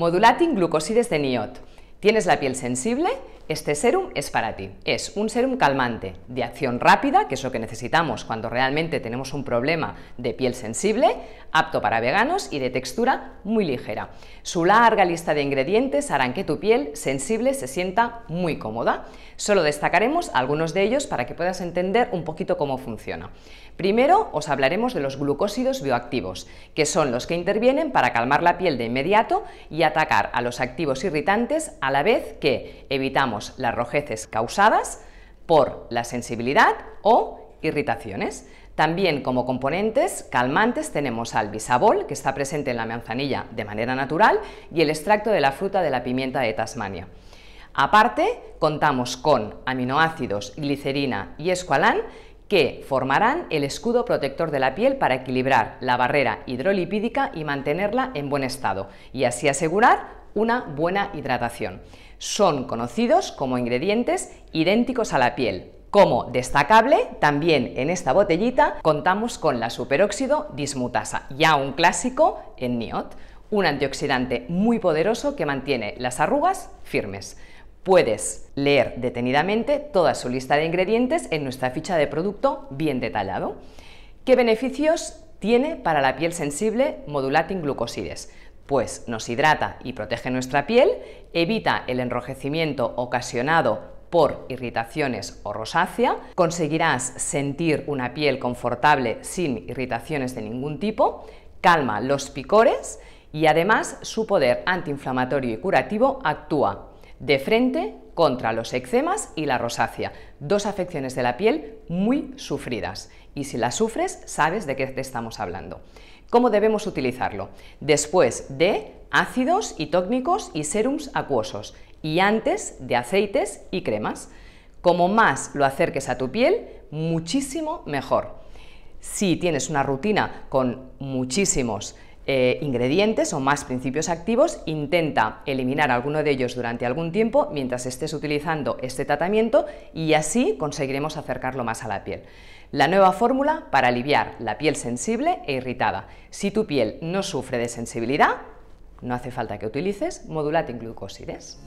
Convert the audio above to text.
Modulating Glucosides de NIOT. ¿Tienes la piel sensible? Este serum es para ti. Es un serum calmante de acción rápida, que es lo que necesitamos cuando realmente tenemos un problema de piel sensible, apto para veganos y de textura muy ligera. Su larga lista de ingredientes harán que tu piel sensible se sienta muy cómoda. Solo destacaremos algunos de ellos para que puedas entender un poquito cómo funciona. Primero os hablaremos de los glucósidos bioactivos, que son los que intervienen para calmar la piel de inmediato y atacar a los activos irritantes a la vez que evitamos las rojeces causadas por la sensibilidad o irritaciones. También como componentes calmantes tenemos al bisabol, que está presente en la manzanilla de manera natural, y el extracto de la fruta de la pimienta de Tasmania. Aparte, contamos con aminoácidos, glicerina y escualán, que formarán el escudo protector de la piel para equilibrar la barrera hidrolipídica y mantenerla en buen estado, y así asegurar una buena hidratación. Son conocidos como ingredientes idénticos a la piel. Como destacable, también en esta botellita contamos con la superóxido dismutasa, ya un clásico en NIOT, un antioxidante muy poderoso que mantiene las arrugas firmes. Puedes leer detenidamente toda su lista de ingredientes en nuestra ficha de producto bien detallado. ¿Qué beneficios tiene para la piel sensible Modulating Glucosides? Pues nos hidrata y protege nuestra piel, evita el enrojecimiento ocasionado por irritaciones o rosácea, conseguirás sentir una piel confortable sin irritaciones de ningún tipo, calma los picores y además su poder antiinflamatorio y curativo actúa de frente contra los eczemas y la rosácea, dos afecciones de la piel muy sufridas. Y si las sufres, sabes de qué te estamos hablando. ¿Cómo debemos utilizarlo? Después de ácidos y tónicos y serums acuosos y antes de aceites y cremas. Como más lo acerques a tu piel, muchísimo mejor. Si tienes una rutina con muchísimos eh, ingredientes o más principios activos, intenta eliminar alguno de ellos durante algún tiempo mientras estés utilizando este tratamiento y así conseguiremos acercarlo más a la piel. La nueva fórmula para aliviar la piel sensible e irritada. Si tu piel no sufre de sensibilidad, no hace falta que utilices modulating glucósides.